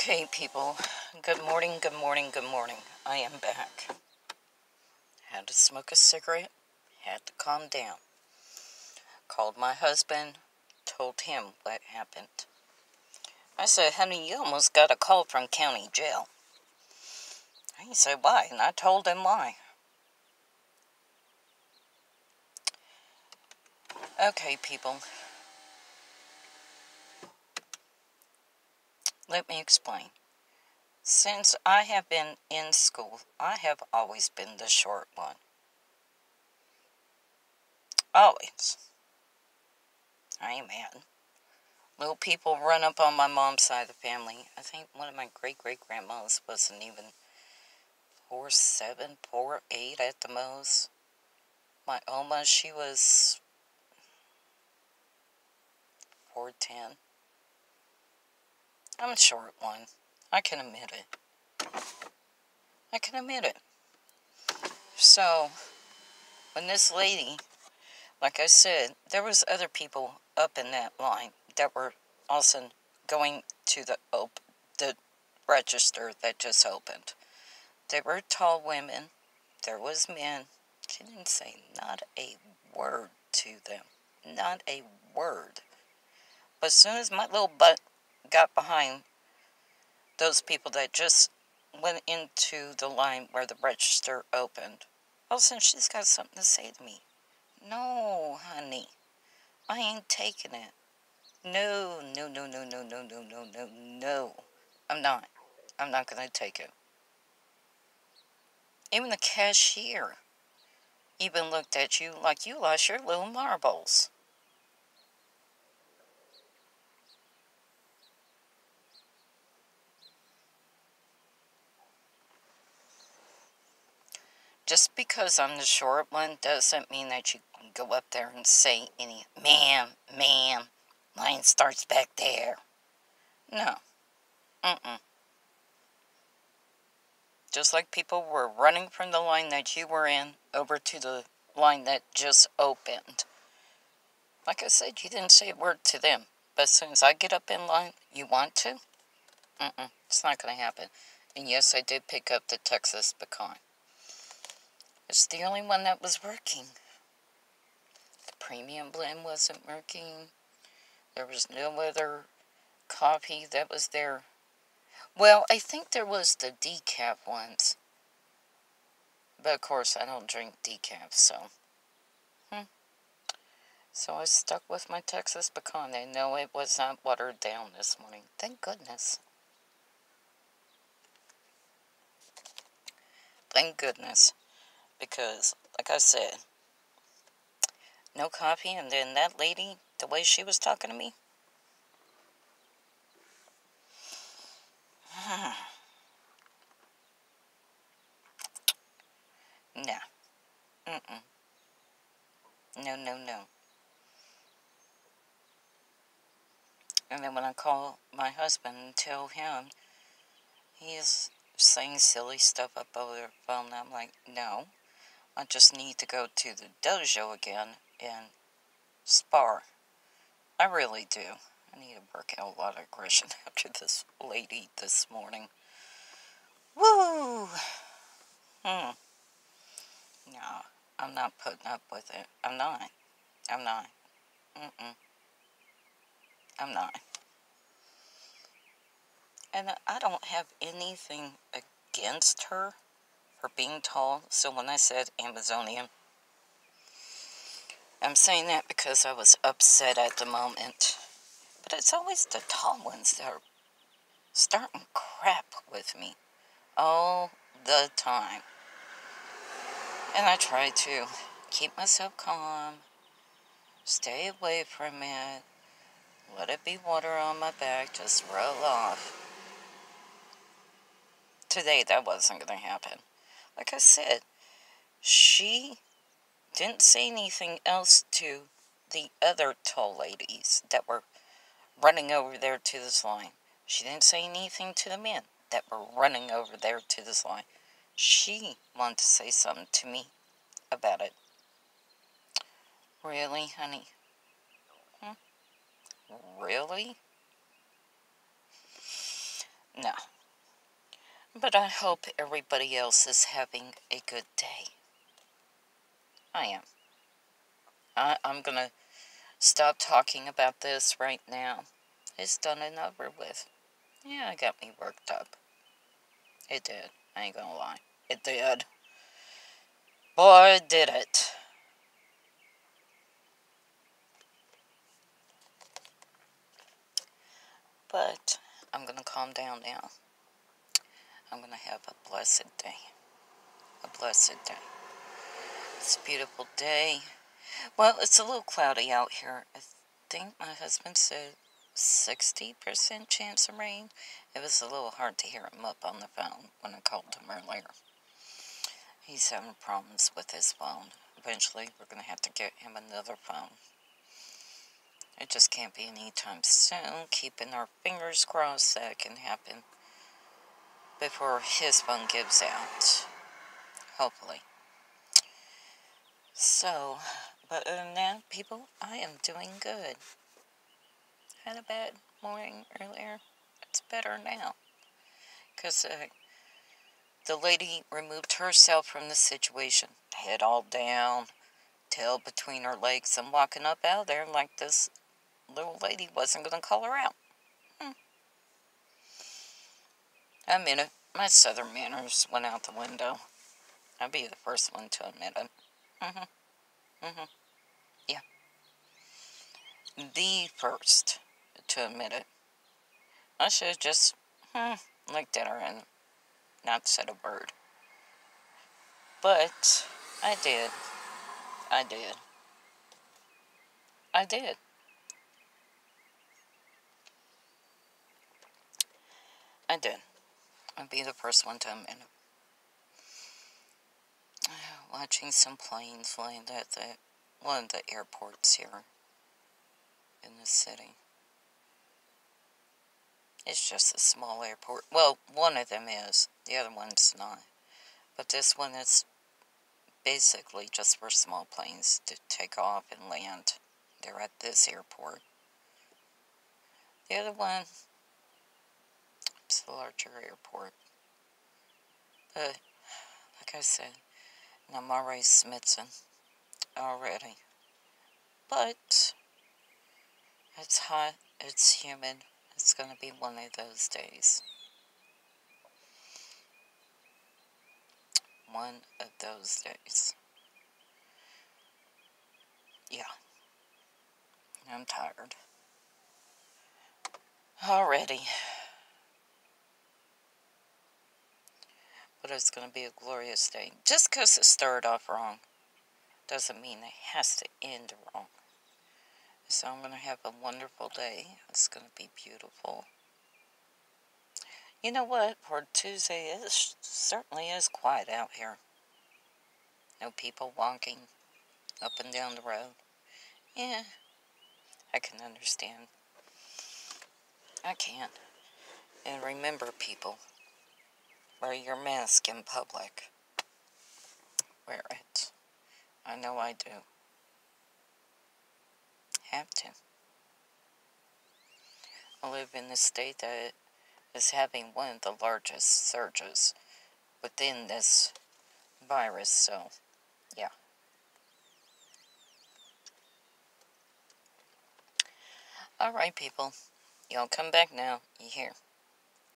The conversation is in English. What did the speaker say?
Okay, people. Good morning, good morning, good morning. I am back. Had to smoke a cigarette, had to calm down. Called my husband, told him what happened. I said, honey, you almost got a call from county jail. He said, why? And I told him why. Okay, people. Let me explain. Since I have been in school, I have always been the short one. Always. Amen. Little people run up on my mom's side of the family. I think one of my great great grandmas wasn't even four seven, four eight at the most. My Oma, she was four ten. I'm a short one. I can admit it. I can admit it. So, when this lady, like I said, there was other people up in that line that were also going to the op- the register that just opened. They were tall women. There was men. She didn't say not a word to them. Not a word. But as soon as my little butt got behind those people that just went into the line where the register opened. All of a sudden, she's got something to say to me. No, honey, I ain't taking it. No, no, no, no, no, no, no, no, no, no. I'm not. I'm not going to take it. Even the cashier even looked at you like you lost your little marbles. Just because I'm the short one doesn't mean that you can go up there and say any, ma'am, ma'am, line starts back there. No. Mm-mm. Just like people were running from the line that you were in over to the line that just opened. Like I said, you didn't say a word to them. But as soon as I get up in line, you want to? Mm-mm. It's not going to happen. And yes, I did pick up the Texas pecan. It's the only one that was working. The premium blend wasn't working. There was no other coffee that was there. Well, I think there was the decaf ones. But of course, I don't drink decaf, so. Hmm. So I stuck with my Texas pecan. I know it was not watered down this morning. Thank goodness. Thank goodness because, like I said, no copy, and then that lady, the way she was talking to me. no. Mm-mm. No, no, no. And then when I call my husband and tell him, he is saying silly stuff up over the phone. I'm like, no. I just need to go to the dojo again and spar. I really do. I need to work out a lot of aggression after this lady this morning. Woo! Hmm. No, I'm not putting up with it. I'm not. I'm not. Mm-mm. I'm not. And I don't have anything against her for being tall. So when I said Amazonian, I'm saying that because I was upset at the moment. But it's always the tall ones that are starting crap with me all the time. And I try to keep myself calm, stay away from it, let it be water on my back, just roll off. Today that wasn't going to happen like I said, she didn't say anything else to the other tall ladies that were running over there to this line. She didn't say anything to the men that were running over there to this line. She wanted to say something to me about it. Really, honey? Hmm? Really? No. But I hope everybody else is having a good day. I am. I, I'm going to stop talking about this right now. It's done and over with. Yeah, it got me worked up. It did. I ain't gonna lie. It did. Boy, did it. But I'm to calm down now. I'm going to have a blessed day. A blessed day. It's a beautiful day. Well, it's a little cloudy out here. I think my husband said 60% chance of rain. It was a little hard to hear him up on the phone when I called him earlier. He's having problems with his phone. Eventually, we're going to have to get him another phone. It just can't be anytime soon. Keeping our fingers crossed that can happen before his phone gives out. Hopefully. So, but other than that, people, I am doing good. Had a bad morning earlier. It's better now. Because uh, the lady removed herself from the situation. Head all down, tail between her legs, and walking up out there like this little lady wasn't going to call her out. Hmm. I mean it. My southern manners went out the window. I'd be the first one to admit it. Mm-hmm. Mm-hmm. Yeah. The first to admit it. I should have just hmm, looked at her and not said a word. But I did. I did. I did. I did. I'd be the first one to admit it. Uh, watching some planes land at the one of the airports here in the city. It's just a small airport. Well, one of them is. The other one's not. But this one is basically just for small planes to take off and land. They're at this airport. The other one it's a larger airport. But, uh, like I said, I'm already smitten already. But, it's hot, it's humid, it's going to be one of those days. One of those days. Yeah. I'm tired. Already. But it's going to be a glorious day. Just because it started off wrong doesn't mean it has to end wrong. So I'm going to have a wonderful day. It's going to be beautiful. You know what? For Tuesday, it certainly is quiet out here. No people walking up and down the road. Yeah, I can understand. I can't. And remember, people, Wear your mask in public. Wear it. I know I do. Have to. I live in a state that is having one of the largest surges within this virus, so yeah. Alright, people. Y'all come back now. You hear?